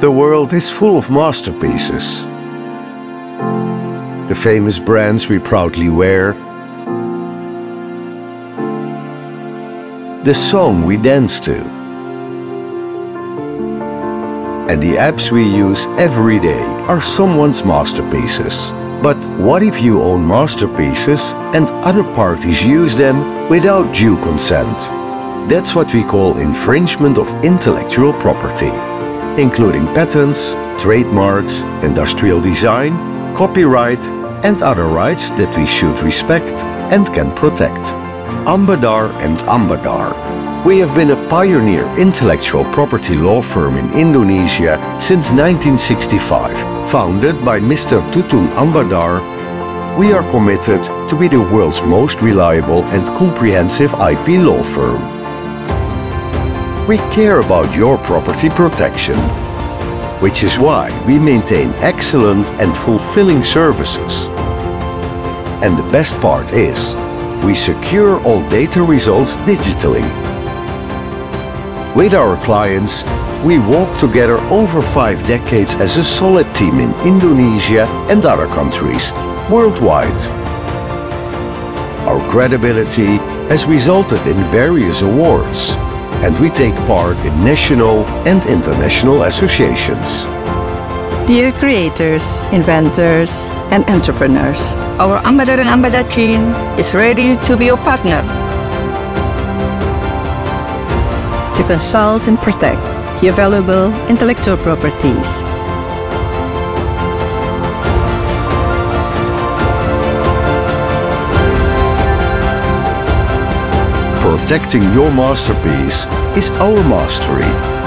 The world is full of masterpieces. The famous brands we proudly wear. The song we dance to. And the apps we use every day are someone's masterpieces. But what if you own masterpieces and other parties use them without due consent? That's what we call infringement of intellectual property, including patents, trademarks, industrial design, copyright and other rights that we should respect and can protect. Am Badar and Am Badar. We have been a pioneer intellectual property law firm in Indonesia since 1965. Founded by Mr. Tutun Ambadar, we are committed to be the world's most reliable and comprehensive IP law firm. We care about your property protection, which is why we maintain excellent and fulfilling services. And the best part is, we secure all data results digitally. With our clients, we walk together over five decades as a solid team in Indonesia and other countries worldwide. Our credibility has resulted in various awards and we take part in national and international associations. Dear creators, inventors, and entrepreneurs, our Am Badar and Am Badar team is ready to be your partner. To consult and protect your valuable intellectual properties. Protecting your masterpiece is our mastery